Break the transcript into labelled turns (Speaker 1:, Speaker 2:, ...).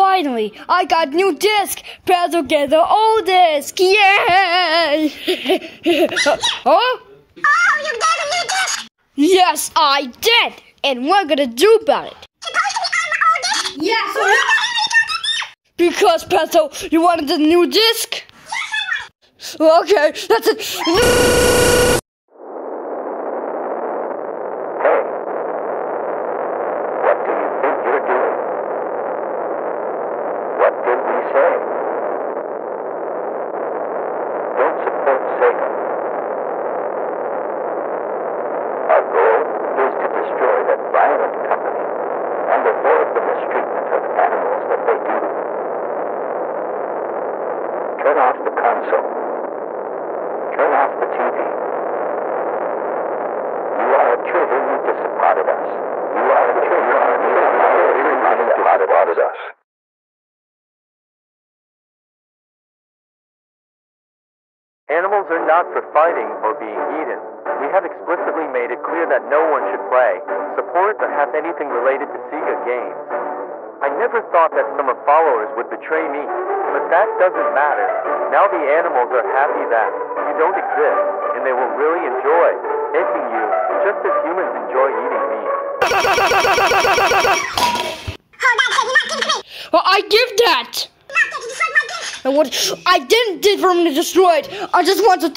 Speaker 1: finally, I got new disc. Pretzel get the old disc. Yay! huh?
Speaker 2: Oh, you got a new disc?
Speaker 1: Yes, I did. And what are gonna do about it?
Speaker 2: Supposed to be on my old disc?
Speaker 1: Yes.
Speaker 2: Why did you
Speaker 1: Because Pretzel, you wanted the new disc. Okay, that's it.
Speaker 3: Hey, what do you think you're doing? What Don't support Sega. Our goal is to destroy that violent company and avoid the mistreatment of animals that they do. Turn off the console. Turn off the TV. You are a traitor who disappointed us. You are a traitor
Speaker 4: Animals are not for fighting or being eaten. We have explicitly made it clear that no one should play, support, or have anything related to Sega games. I never thought that some of followers would betray me, but that doesn't matter. Now the animals are happy that you don't exist, and they will really enjoy eating you just as humans enjoy eating meat.
Speaker 1: Well, I give that.
Speaker 2: Not that you destroyed my disc.
Speaker 1: And what I didn't did for him to destroy it. I just want to